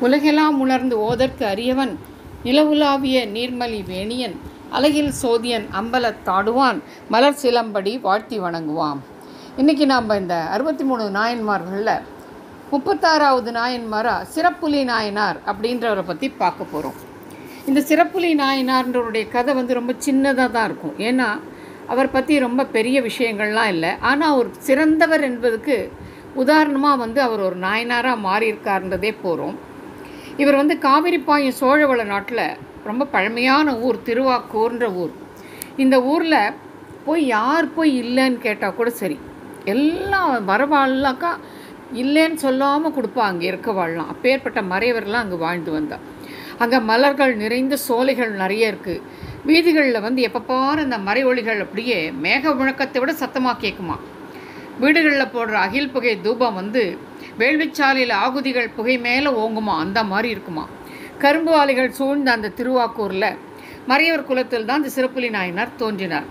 உலகெல்லாம் உணர்ந்து ஓதற்கு அரியவன் நிலவுலாவிய நீர்மலி வேணியன் அலகில் சோதியன் அம்பலத் தாடுவான் மலர் சிலம்படி வாழ்த்தி வணங்குவான் இன்றைக்கி நாம் இந்த அறுபத்தி மூணு நாயன்மார்களில் முப்பத்தாறாவது நாயன்மாரா சிறப்புலி நாயனார் அப்படின்றவரை பற்றி பார்க்க போகிறோம் இந்த சிறப்புலி நாயனார்ன்றவருடைய கதை வந்து ரொம்ப சின்னதாக தான் இருக்கும். ஏன்னா அவர் பற்றி ரொம்ப பெரிய விஷயங்கள்லாம் இல்லை. ஆனால் அவர் சிறந்தவர் என்பதுக்கு உதாரணமாக வந்து அவர் ஒரு நாயனாராக மாறியிருக்கார்ன்றதே போகிறோம் இவர் வந்து காவிரிப்பாயும் சோழவள நாட்டில் ரொம்ப பழமையான ஊர் திருவாக்கூர்ன்ற ஊர். இந்த ஊரில் போய் யார் போய் இல்லைன்னு கேட்டால் கூட சரி. எல்லாம் வரவாள்லாக்கா இல்லைன்னு சொல்லாமல் கொடுப்பா அங்கே இருக்கவாள்லாம். அப்பேற்பட்ட மறையவர்லாம் அங்கே வாழ்ந்து வந்தா. அங்கே மலர்கள் நிறைந்த சோலைகள் நிறைய இருக்குது வீதிகளில் வந்து எப்போ அந்த மறை ஒளிகள் அப்படியே மேக முழக்கத்தை விட சத்தமாக கேட்குமா வீடுகளில் போடுற அகில் புகை தூபம் வந்து வேள்விச்சாலையில் ஆகுதிகள் புகை மேலே ஓங்குமா? அந்த மாதிரி இருக்குமா? கரும்பு ஆலைகள் சூழ்ந்த அந்த திருவாக்கூரில் மறையவர் குலத்தில் தான் இந்த சிறப்புலி நாயனார் தோன்றினார்.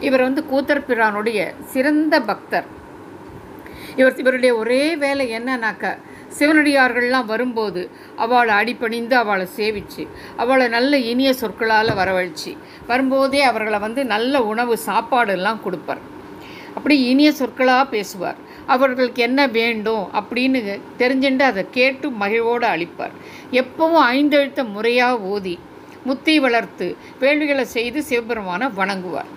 இவர் வந்து கூத்தர் பிரானுடைய சிறந்த பக்தர். இவர் இவருடைய ஒரே வேலை என்னன்னாக்க சிவனடியார்கள்லாம் வரும்போது அவளை அடிப்பணிந்து அவளை சேவிச்சு அவளை நல்ல இனிய சொற்களால் வரவழைச்சி வரும்போதே அவர்களை வந்து நல்ல உணவு சாப்பாடு எல்லாம் கொடுப்பார். அப்படி இனிய சொற்களாக பேசுவார். அவர்களுக்கு என்ன வேண்டும் அப்படின்னு தெரிஞ்சுட்டு அதை கேட்டு மகிழ்வோடு அளிப்பார். எப்பவும் ஐந்தெழுத்த முறையாக ஓதி முத்தி வளர்த்து வேள்விகளை செய்து சிவபெருமானை வணங்குவார்.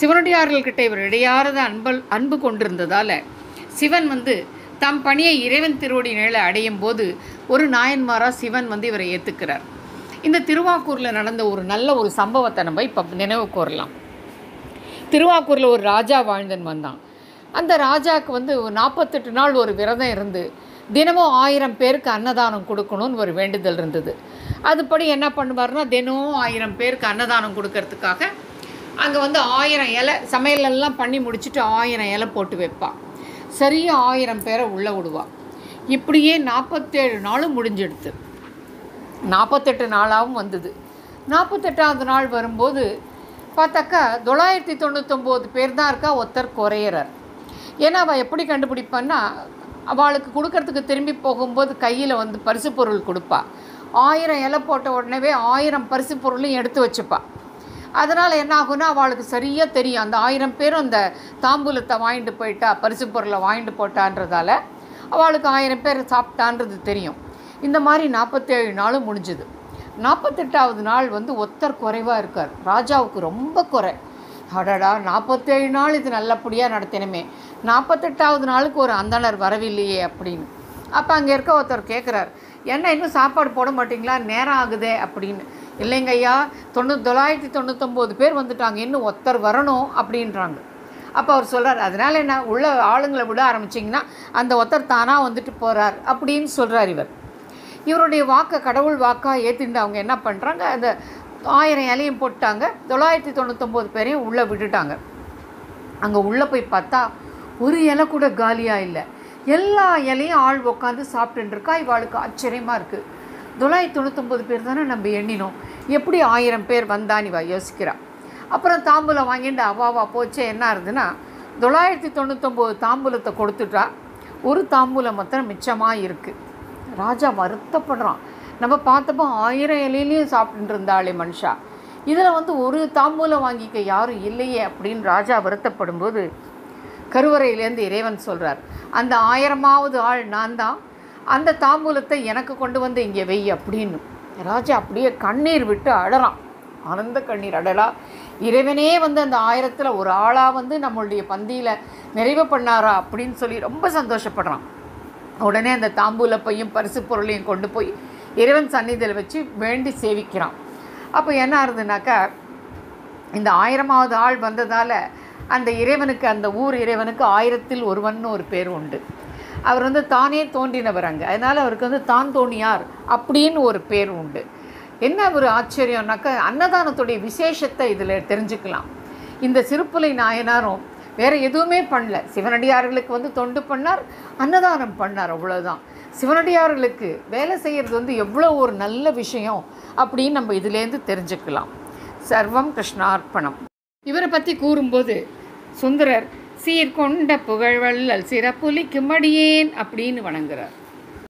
சிவனடியார்கள்கிட்ட இவர் இடையாரத அன்பல் அன்பு கொண்டிருந்ததால் சிவன் வந்து தம் பணியை இறைவன் திருவடி நிலை அடையும் போது ஒரு நாயன்மாராக சிவன் வந்து இவரை ஏற்றுக்கிறார் இந்த திருவாக்கூரில் நடந்த ஒரு நல்ல ஒரு சம்பவத்தை நம்ம இப்போ நினைவு கூறலாம். திருவாக்கூரில் ஒரு ராஜா வாழ்ந்தன் வந்தான் அந்த ராஜாவுக்கு வந்து நாற்பத்தெட்டு நாள் ஒரு விரதம் இருந்து தினமும் ஆயிரம் பேருக்கு அன்னதானம் கொடுக்கணும்னு ஒரு வேண்டுதல் இருந்தது. அதுபடி என்ன பண்ணுவார்னா தினமும் ஆயிரம் பேருக்கு அன்னதானம் கொடுக்கறதுக்காக அங்கே வந்து ஆயிரம் இலை சமையலெல்லாம் பண்ணி முடிச்சுட்டு ஆயிரம் இலை போட்டு வைப்பான் சரியாக ஆயிரம் பேரை உள்ளே விடுவான் இப்படியே நாற்பத்தேழு நாளும் முடிஞ்செடுத்து. நாற்பத்தெட்டு நாளாகவும் வந்தது. நாற்பத்தெட்டாவது நாள் வரும்போது பார்த்தாக்கா தொள்ளாயிரத்தி தொண்ணூத்தொம்போது பேர் தான் இருக்கா ஒருத்தர் குறையிறார். ஏன்னா அவள் எப்படி கண்டுபிடிப்பான்னா அவளுக்கு கொடுக்கறதுக்கு திரும்பி போகும்போது கையில் வந்து பரிசு பொருள் கொடுப்பா. ஆயிரம் இலை போட்ட உடனே ஆயிரம் பரிசு பொருளையும் எடுத்து வச்சுப்பா. அதனால் என்ன ஆகும்னா அவளுக்கு சரியாக தெரியும். அந்த ஆயிரம் பேரும் அந்த தாம்பூலத்தை வாங்கிட்டு போயிட்டா பரிசு பொருளை வாங்கிட்டு போட்டான்றதால அவளுக்கு ஆயிரம் பேர் சாப்பிட்டான்றது தெரியும். இந்த மாதிரி நாற்பத்தேழு நாளும் முடிஞ்சுது. நாற்பத்தெட்டாவது நாள் வந்து ஒத்தர் குறைவாக இருக்கார். ராஜாவுக்கு ரொம்ப குறை. அடடா நாற்பத்தேழு நாள் இது நல்லபடியாக நடத்தினமே. நாற்பத்தெட்டாவது நாளுக்கு ஒரு அந்தனர் வரவில்லையே அப்படின்னு. அப்போ அங்கே இருக்க ஒருத்தர் கேட்குறார் என்ன இன்னும் சாப்பாடு போட மாட்டிங்களா? நேரம் ஆகுதே அப்படின்னு. இல்லைங்க ஐயா தொண்ணூ தொள்ளாயிரத்தி தொண்ணூத்தொம்போது பேர் வந்துட்டாங்க. இன்னும் ஒருத்தர் வரணும் அப்படின்றாங்க. அப்போ அவர் சொல்கிறார் அதனால் என்ன உள்ள ஆளுங்களை விட ஆரம்பிச்சிங்கன்னா அந்த ஒருத்தர் தானாக வந்துட்டு போகிறார் அப்படின்னு சொல்கிறார் இவர். இவருடைய வாக்கை கடவுள் வாக்காக ஏற்றிட்டு அவங்க என்ன பண்ணுறாங்க அந்த ஆயிரம் இலையும் போட்டாங்க தொள்ளாயிரத்தி தொண்ணூத்தொம்போது பேரையும் உள்ளே விட்டுட்டாங்க. அங்கே உள்ளே போய் பார்த்தா ஒரு இலை கூட காலியாக இல்லை. எல்லா இலையும் ஆள் உட்காந்து சாப்பிட்டுருக்கா இவாளுக்கு ஆச்சரியமாக இருக்குது தொள்ளாயிரத்தி தொண்ணூத்தொம்பது பேர் தானே நம்ம எண்ணினோம். எப்படி ஆயிரம் பேர் வந்தான் இவா யோசிக்கிறா. அப்புறம் தாம்பூலம் வாங்கிட்டு அவாவா போச்சே. என்ன ஆகுதுன்னா தொள்ளாயிரத்தி தொண்ணூத்தொம்பது தாம்பூலத்தை கொடுத்துட்டா ஒரு தாம்பூலம் மாத்திரம் மிச்சமாக இருக்குது ராஜா வருத்தப்படுறான். நம்ம பார்த்தப்போ ஆயிரம் இலையிலையும் சாப்பிட்டு இருந்தாளே மனுஷா. இதில் வந்து ஒரு தாம்பூலம் வாங்கிக்க யாரும் இல்லையே அப்படின்னு ராஜா வருத்தப்படும்போது கருவறையிலேருந்து இறைவன் சொல்கிறார் அந்த ஆயிரமாவது ஆள் நான் தான் அந்த தாம்பூலத்தை எனக்கு கொண்டு வந்து இங்கே வெய் அப்படின்னு. ராஜா அப்படியே கண்ணீர் விட்டு அழறான் ஆனந்த கண்ணீர் அடலா. இறைவனே வந்து அந்த ஆயிரத்தில் ஒரு ஆளாக வந்து நம்மளுடைய பந்தியில் நிறைவு பண்ணாரா அப்படின்னு சொல்லி ரொம்ப சந்தோஷப்படுறான். உடனே அந்த தாம்பூல பையும் பரிசு பொருளையும் கொண்டு போய் இறைவன் சந்நிதியில் வச்சு வேண்டி சேவிக்கிறான். அப்போ என்ன ஆகுதுனாக்கா இந்த ஆயிரமாவது ஆள் வந்ததால் அந்த இறைவனுக்கு அந்த ஊர் இறைவனுக்கு ஆயிரத்தில் ஒருவன் ஒரு பேர் உண்டு. அவர் வந்து தானே தோன்றினவர் அங்கே. அதனால் அவருக்கு வந்து தான் தோணியார் அப்படின்னு ஒரு பேர் உண்டு. என்ன ஒரு ஆச்சரியம்னாக்கா அன்னதானத்துடைய விசேஷத்தை இதில் தெரிஞ்சுக்கலாம். இந்த சிறுப்புலை நாயனாரும் வேறு எதுவுமே பண்ணல. சிவனடியார்களுக்கு வந்து தொண்டு பண்ணார் அன்னதானம் பண்ணார் அவ்வளோதான் சிவனடியார்களுக்கு வேலை செய்கிறது வந்து எவ்வளோ ஒரு நல்ல விஷயம் அப்படின்னு நம்ம இதுலேருந்து தெரிஞ்சுக்கலாம். சர்வம் கிருஷ்ணார்ப்பணம். இவரை பற்றி கூறும்போது சுந்தரர் சீர்கொண்ட புகழ்வள்ளல் சிறப்புலிக்கு மடியேன் அப்படின்னு வணங்குறார்.